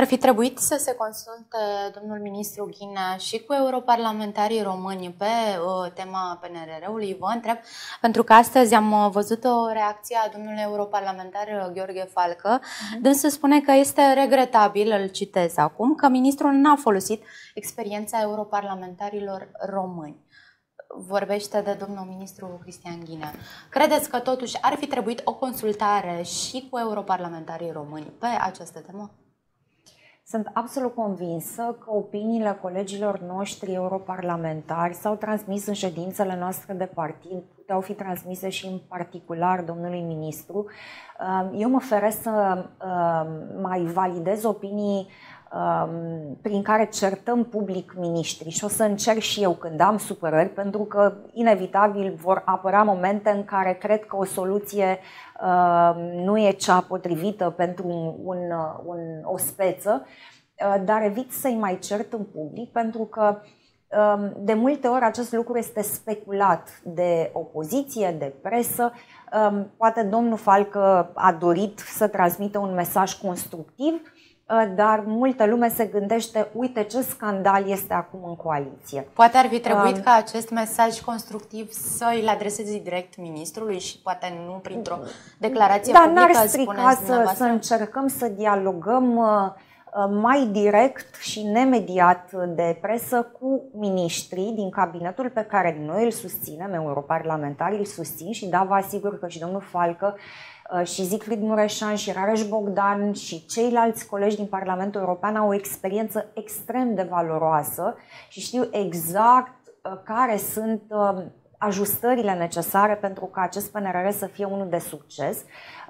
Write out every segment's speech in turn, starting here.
Ar fi trebuit să se consulte domnul ministru Ghinea și cu europarlamentarii români pe uh, tema PNRR-ului. Vă întreb, pentru că astăzi am uh, văzut o reacție a domnului europarlamentar uh, Gheorghe Falcă. Uh-huh. Dânsul spune că este regretabil, îl citez acum, că ministrul n-a folosit experiența europarlamentarilor români vorbește de domnul ministru Cristian Ghinea. Credeți că totuși ar fi trebuit o consultare și cu europarlamentarii români pe această temă? Sunt absolut convinsă că opiniile colegilor noștri europarlamentari s-au transmis în ședințele noastre de partid, puteau fi transmise și în particular domnului ministru. Eu mă feresc să mai validez opinii Um, prin care certăm public miniștri și o să încerc și eu când am supărări, pentru că inevitabil vor apărea momente în care cred că o soluție uh, nu e cea potrivită pentru un, un, un, o speță, uh, dar evit să-i mai cert în public, pentru că um, de multe ori acest lucru este speculat de opoziție, de presă. Um, poate domnul Falcă a dorit să transmită un mesaj constructiv, Uh, dar multă lume se gândește, uite ce scandal este acum în coaliție. Poate ar fi trebuit um, ca acest mesaj constructiv să îl adresezi direct ministrului și poate nu printr-o declarație da, publică, n-ar strica să, să încercăm să dialogăm uh, uh, mai direct și nemediat de presă cu miniștrii din cabinetul pe care noi îl susținem, europarlamentarii îl susțin și da, vă asigur că și domnul Falcă Uh, și Zicfried Mureșan și Rareș Bogdan și ceilalți colegi din Parlamentul European au o experiență extrem de valoroasă și știu exact uh, care sunt uh, ajustările necesare pentru ca acest PNRR să fie unul de succes.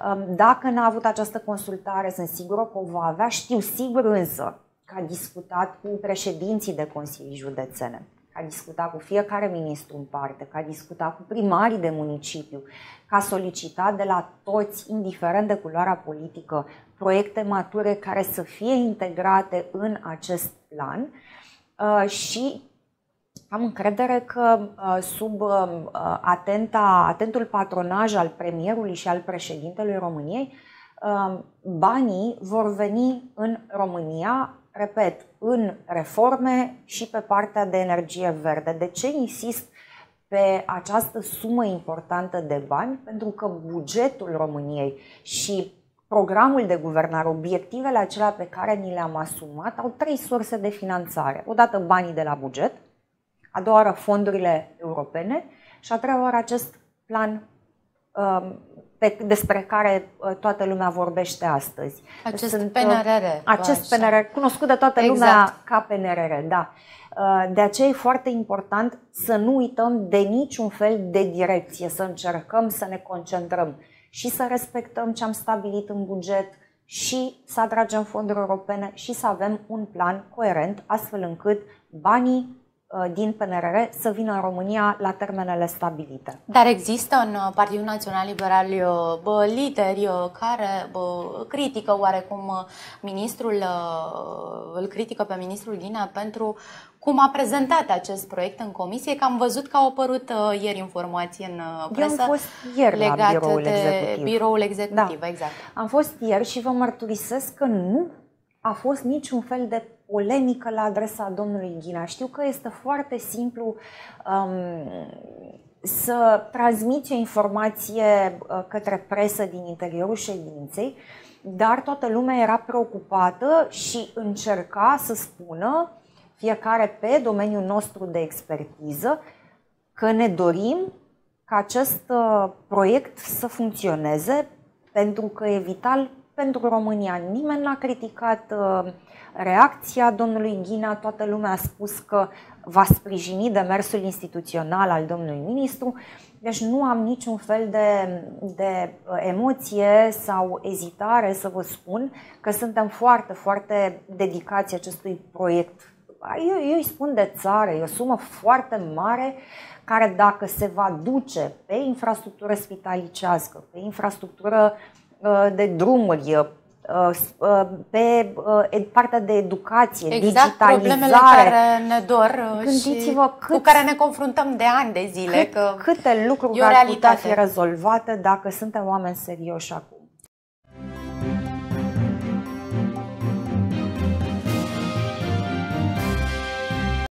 Um, dacă n-a avut această consultare, sunt sigură că o va avea. Știu sigur însă că a discutat cu președinții de consilii județene a discutat cu fiecare ministru în parte, că a discutat cu primarii de municipiu, că a solicitat de la toți, indiferent de culoarea politică, proiecte mature care să fie integrate în acest plan uh, și am încredere că uh, sub uh, atenta, atentul patronaj al premierului și al președintelui României, banii vor veni în România repet, în reforme și pe partea de energie verde. De ce insist pe această sumă importantă de bani? Pentru că bugetul României și programul de guvernare, obiectivele acelea pe care ni le-am asumat, au trei surse de finanțare. Odată banii de la buget, a doua oară fondurile europene și a treia oară acest plan um, pe, despre care uh, toată lumea vorbește astăzi. Acest Sunt, uh, PNRR. Acest așa. PNRR, cunoscut de toată exact. lumea ca PNRR, da. Uh, de aceea e foarte important să nu uităm de niciun fel de direcție, să încercăm să ne concentrăm și să respectăm ce am stabilit în buget și să atragem fonduri europene și să avem un plan coerent, astfel încât banii Uh, din PNRR să vină în România la termenele stabilite. Dar există în uh, Partidul Național Liberal uh, bă, lideri care bă, critică oarecum ministrul, îl critică pe ministrul Ghinea pentru cum a prezentat acest proiect în comisie, că am văzut că au apărut ieri informații în presă Eu am fost ieri legate la biroul de executiv. biroul executiv. Da. Exact. Am fost ieri și vă mărturisesc că nu a fost niciun fel de polemică la adresa domnului Ghina. Știu că este foarte simplu um, să transmiți o informație uh, către presă din interiorul ședinței, dar toată lumea era preocupată și încerca să spună, fiecare pe domeniul nostru de expertiză, că ne dorim ca acest uh, proiect să funcționeze pentru că e vital pentru România. Nimeni n-a criticat uh, reacția domnului Ghina, toată lumea a spus că va sprijini demersul instituțional al domnului ministru, deci nu am niciun fel de, de uh, emoție sau ezitare să vă spun că suntem foarte, foarte dedicați acestui proiect. Eu, eu îi spun de țară, e o sumă foarte mare care dacă se va duce pe infrastructură spitalicească, pe infrastructură uh, de drumuri, Uh, uh, pe uh, partea de educație, exact, digitalizare. problemele care ne dor Gândiți-vă cât, cu care ne confruntăm de ani de zile. Cât, că câte lucruri ar putea fi rezolvate dacă suntem oameni serioși acum.